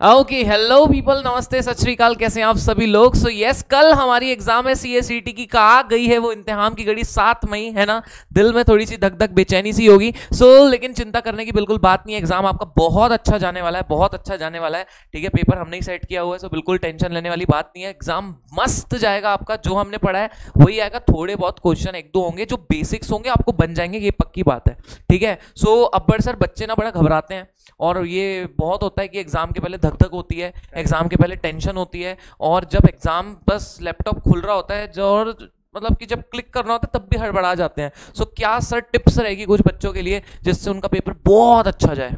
Okay hello people नमस्ते सत श्रीकाल कैसे हैं आप सभी लोग? सो so, यस yes, कल हमारी एग्ज़ाम है सी एस टी की कहा गई है वो इम्तिहान की घड़ी सात मई है ना? दिल में थोड़ी सी धक धक बेचैनी सी होगी। सो so, लेकिन चिंता करने की बिल्कुल बात नहीं है एग्ज़ाम आपका बहुत अच्छा जाने वाला है बहुत अच्छा जाने वाला है। ठीक है पेपर हमने ही सेट किया हुआ है सो so बिल्कुल टेंशन लेने वाली बात नहीं है। एग्ज़ाम मस्त जाएगा आपका जो हमने पढ़ा है वही आएगा। थोड़े बहुत क्वेश्चन एक दो होंगे जो बेसिक्स होंगे आपको बन जाएँगे ये पक्की बात है। ठीक है? सो so, अब्बर सर बच्चे ना बड़ा घबराते हैं। और ये बहुत होता है कि एग्ज़ाम के पहले धक धक होती है एग्ज़ाम के पहले टेंशन होती है और जब एग्ज़ाम बस लैपटॉप खुल रहा होता है और मतलब कि जब क्लिक करना होता है तब भी हड़बड़ा जाते हैं। सो so, क्या सर टिप्स रहेगी कुछ बच्चों के लिए जिससे उनका पेपर बहुत अच्छा जाए?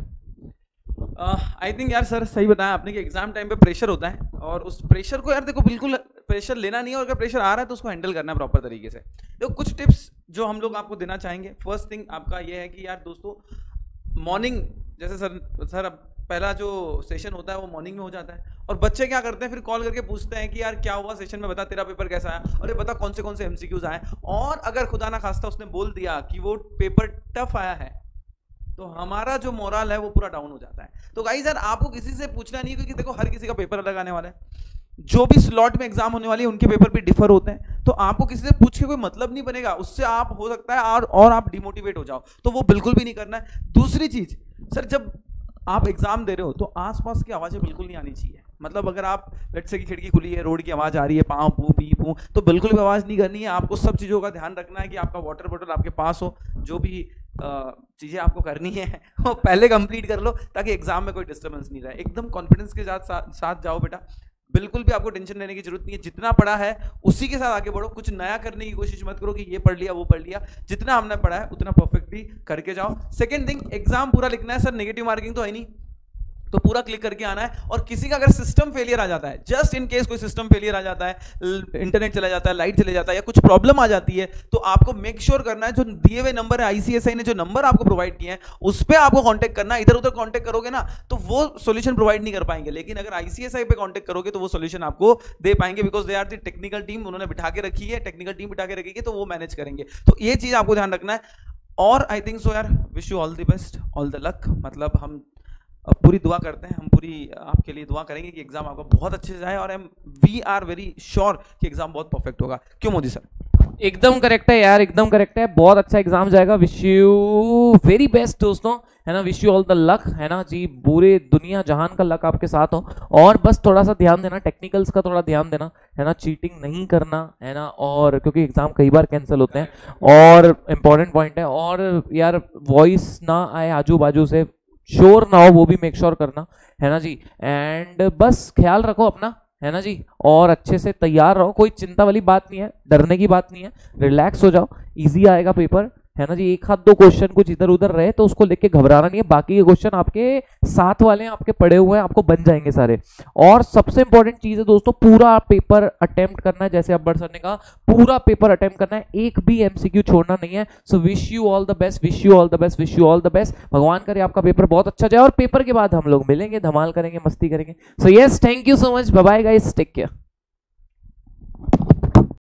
आई uh, थिंक यार सर सही बताया आपने कि एग्ज़ाम टाइम पे प्रेशर होता है और उस प्रेशर को यार देखो बिल्कुल प्रेशर लेना नहीं है और अगर प्रेशर आ रहा है तो उसको हैंडल करना है प्रॉपर तरीके से। देखो कुछ टिप्स जो हम लोग आपको देना चाहेंगे। फ़र्स्ट थिंग आपका ये है कि यार दोस्तों मॉर्निंग जैसे सर सर, अब पहला जो सेशन होता है वो मॉर्निंग में हो जाता है। और बच्चे क्या करते हैं? फिर कॉल करके पूछते हैं कि, यार, क्या हुआ सेशन में? बता, तेरा पेपर कैसा आया ये बता, कौन से कौन से एमसीक्यूज आए और अगर खुदा ना खास्ता उसने बोल दिया कि वो पेपर टफ आया है तो हमारा जो मोरल है वो पूरा डाउन हो जाता है। तो गाइस यार, आपको किसी से पूछना नहीं क्योंकि देखो, हर किसी का पेपर अलग आने वाला है। जो भी स्लॉट में एग्ज़ाम होने वाली है, उनके पेपर भी डिफर होते हैं। तो आपको किसी से पूछ के कोई मतलब नहीं बनेगा। उससे आप हो सकता है और और आप डिमोटिवेट हो जाओ। तो वो बिल्कुल भी नहीं करना है। दूसरी चीज़, सर, जब आप एग्ज़ाम दे रहे हो तो आसपास की आवाज़ें बिल्कुल नहीं आनी चाहिए। मतलब अगर आप लेट से की खिड़की खुली है, रोड की आवाज़ आ रही है, पाँव पू, पी, पू तो बिल्कुल भी आवाज़ नहीं करनी है। आपको सब चीज़ों का ध्यान रखना है कि आपका वाटर बॉटल आपके पास हो। जो भी चीज़ें आपको करनी है, वो पहले कंप्लीट कर लो, ताकि एग्ज़ाम में कोई डिस्टर्बेंस नहीं रहे। एकदम कॉन्फिडेंस के साथ साथ जाओ बेटा। बिल्कुल भी आपको टेंशन लेने की ज़रूरत नहीं है। जितना पढ़ा है, उसी के साथ आगे बढ़ो। कुछ नया करने की कोशिश मत करो कि ये पढ़ लिया, वो पढ़ लिया। जितना हमने पढ़ा है, उतना परफेक्टली करके जाओ। सेकेंड थिंग एग्ज़ाम पूरा लिखना है सर नेगेटिव मार्किंग तो है नहीं। तो पूरा क्लिक करके आना है और किसी का अगर सिस्टम फेलियर आ जाता है जस्ट इन केस कोई सिस्टम फेलियर आ जाता है इंटरनेट चला जाता है लाइट चले जाता है या कुछ प्रॉब्लम आ जाती है तो आपको मेक श्योर sure करना है जो दिए हुए नंबर है आईसीएसआई ने जो नंबर आपको प्रोवाइड किए हैं, उस पर आपको कॉन्टेक्ट करना इधर उधर कॉन्टेक्ट करोगे ना तो वो सोल्यूशन प्रोवाइड नहीं कर पाएँगे। लेकिन अगर आईसीएसआई पे कॉन्टेक्ट करोगे तो वो सोल्यूशन आपको दे पाएँगे because they are the technical team उन्होंने बिठा के रखी है टेक्निकल टीम बिठा के रखी है तो वो मैनेज करेंगे। तो ये चीज़ आपको ध्यान रखना है और आई थिंक सो यार wish you all the best all the luck मतलब हम पूरी दुआ करते हैं हम पूरी आपके लिए दुआ करेंगे कि एग्ज़ाम आपका बहुत अच्छे से जाए और हम वी आर वेरी श्योर कि एग्ज़ाम बहुत परफेक्ट होगा। क्यों मोदी सर? एकदम करेक्ट है यार एकदम करेक्ट है। बहुत अच्छा एग्ज़ाम जाएगा। विश यू वेरी बेस्ट दोस्तों है ना? Wish you all the luck है ना? जी पूरे दुनिया जहान का लक आपके साथ हो। और बस थोड़ा सा ध्यान देना टेक्निकल्स का थोड़ा ध्यान देना है ना? चीटिंग नहीं करना है ना? और क्योंकि एग्ज़ाम कई बार कैंसिल होते हैं। और इंपॉर्टेंट पॉइंट है और यार वॉइस ना आए आजू बाजू से। श्योर ना हो, वो भी मेक श्योर करना, है ना जी? एंड बस ख्याल रखो अपना, है ना जी? और अच्छे से तैयार रहो, कोई चिंता वाली बात नहीं है, डरने की बात नहीं है रिलैक्स हो जाओ इजी आएगा पेपर है ना जी? एक हाथ दो क्वेश्चन कुछ इधर उधर रहे तो उसको लेके घबराना नहीं है। बाकी के क्वेश्चन आपके साथ वाले हैं, आपके पड़े हुए हैं, आपको बन जाएँगे सारे। और सबसे इंपॉर्टेंट चीज़ है दोस्तों, पूरा पेपर अटेम्प्ट करना है, जैसे अब्बर सर ने कहा, पूरा पेपर अटेम्प्ट करना है। एक भी एमसीक्यू छोड़ना नहीं है। So wish you all the best wish you all the best wish you all the best भगवान करे आपका पेपर बहुत अच्छा जाए। और पेपर के बाद हम लोग मिलेंगे, धमाल करेंगे, मस्ती करेंगे। So yes thank you so much bye guys take care